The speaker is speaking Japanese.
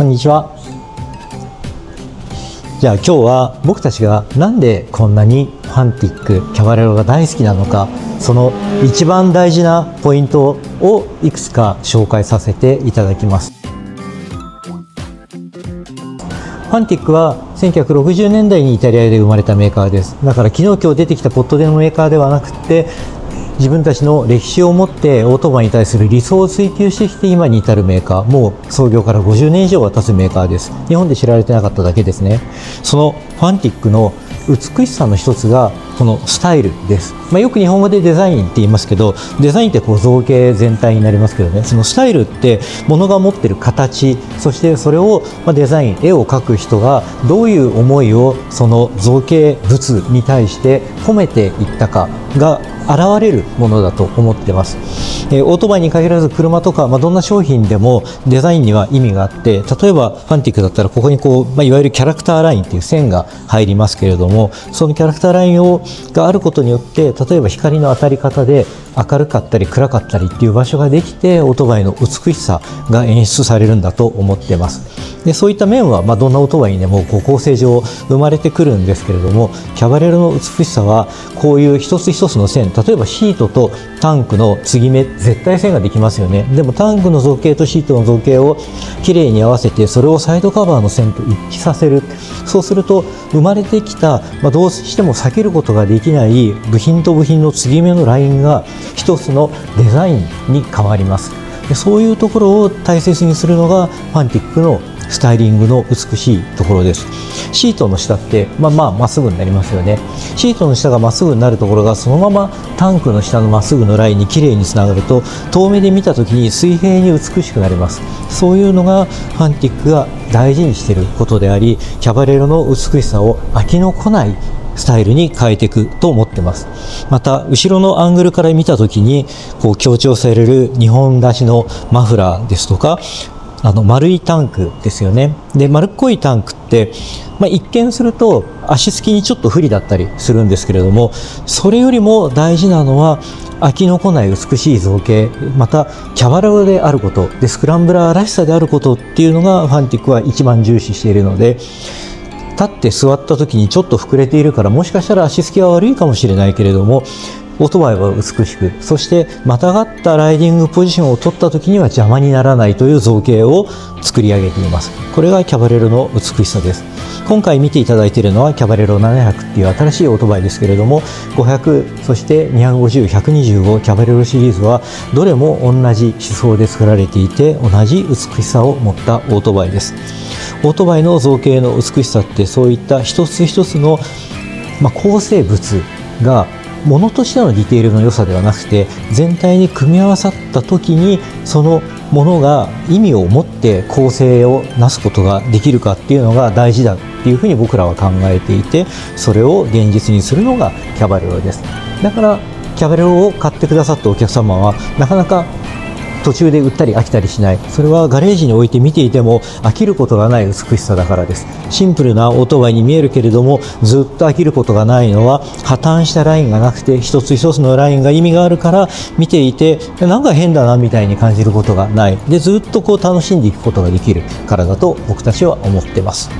こんにちは。じゃあ今日は僕たちがなんでこんなにファンティックキャバレロが大好きなのかその一番大事なポイントをいくつか紹介させていただきます。ファンティックは1960年代にイタリアで生まれたメーカーです。だから昨日今日出てきたポットでのメーカーではなくて自分たちの歴史を持ってオートバイに対する理想を追求してきて今に至るメーカー。もう創業から50年以上は経つメーカーです。日本で知られてなかっただけですね。そのファンティックの美しさの一つがこのスタイルです、まあ、よく日本語でデザインって言いますけどデザインってこう造形全体になりますけどね。そのスタイルってものが持ってる形そしてそれをまデザイン絵を描く人がどういう思いをその造形物に対して込めていったかが現れるものだと思ってます、えー、オートバイに限らず車とか、まあ、どんな商品でもデザインには意味があって例えばファンティックだったらここにこう、まあ、いわゆるキャラクターラインっていう線が入りますけれどもそのキャラクターラインをがあることによって例えば光の当たり方で明るかったり暗かったりっていう場所ができてオートバイの美しさが演出されるんだと思ってます。でそういった面は、まあ、どんなオートバイにでもこう構成上生まれてくるんですけれどもキャバレロの美しさはこういう一つ一つの線例えばシートとタンクの継ぎ目絶対線ができますよね。でもタンクの造形とシートの造形をきれいに合わせてそれをサイドカバーの線と一致させる。そうすると生まれてきた、まあ、どうしても避けることができない部品と部品の継ぎ目のラインが一つのデザインに変わります。そういうところを大切にするのがファンティックのスタイリングの美しいところです。シートの下ってまあまあまっすぐになりますよね。シートの下がまっすぐになるところがそのままタンクの下のまっすぐのラインにきれいにつながると遠目で見た時に水平に美しくなります。そういうのがファンティックが大事にしていることでありキャバレロの美しさを飽きのこないスタイルに変えていくと思ってます。また後ろのアングルから見た時にこう強調される2本出しのマフラーですとかあの丸いタンクですよね。で丸っこいタンクって、まあ、一見すると足つきにちょっと不利だったりするんですけれどもそれよりも大事なのは飽きのこない美しい造形またキャバレロであることでスクランブラーらしさであることっていうのがファンティックは一番重視しているので立って座った時にちょっと膨れているからもしかしたら足つきは悪いかもしれないけれどもオートバイは美しくそしてまたがったライディングポジションを取った時には邪魔にならないという造形を作り上げています。これがキャバレロの美しさです。今回見ていただいているのはキャバレロ700っていう新しいオートバイですけれども500そして250125キャバレロシリーズはどれも同じ思想で作られていて同じ美しさを持ったオートバイです。オートバイの造形の美しさってそういった一つ一つの、まあ、構成物がものとしてのディテールの良さではなくて全体に組み合わさった時にそのものが意味を持って構成をなすことができるかっていうのが大事だっていうふうに僕らは考えていてそれを現実にするのがキャバレロです。だからキャバレロを買ってくださったお客様はなかなか途中で売ったり飽きたりしない。それはガレージに置いて見ていても飽きることがない美しさだからです。シンプルなオートバイに見えるけれどもずっと飽きることがないのは破綻したラインがなくて一つ一つのラインが意味があるから見ていてなんか変だなみたいに感じることがない。でずっとこう楽しんでいくことができるからだと僕たちは思ってます。